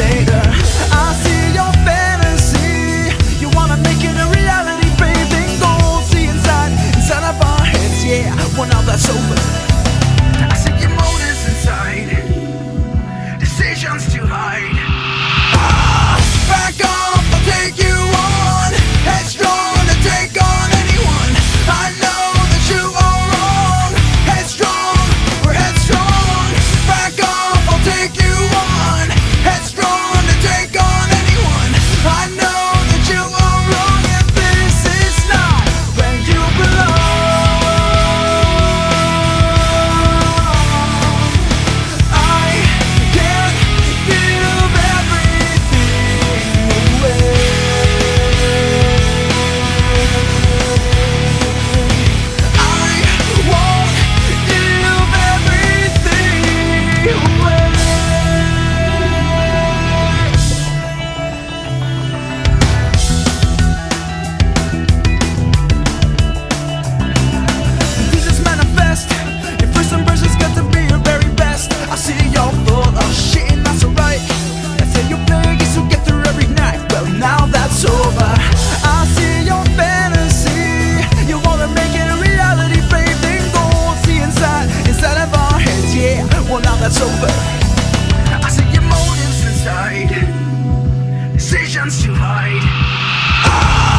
later. of shit and that's alright. I said your biggest will get through every night. Well now that's over. I see your fantasy. You wanna make it a reality babe Then go see inside, inside of our heads. Yeah, well now that's over. I see your motives inside. Decisions to hide. Ah!